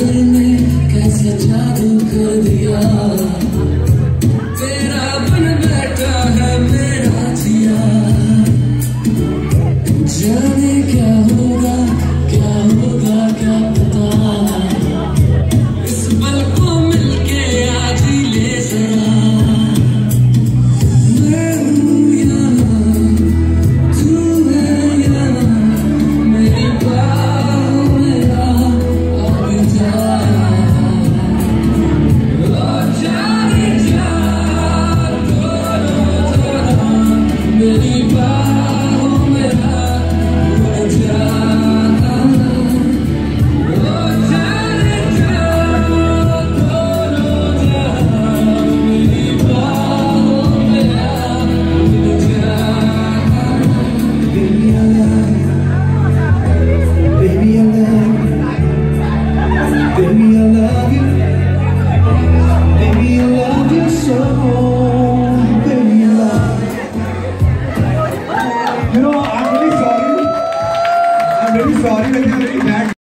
तुमने कैसे जादू कर दिया? तेरा बन बैठा है मेरा जिया। जाने क्या हो sorry that they are very bad.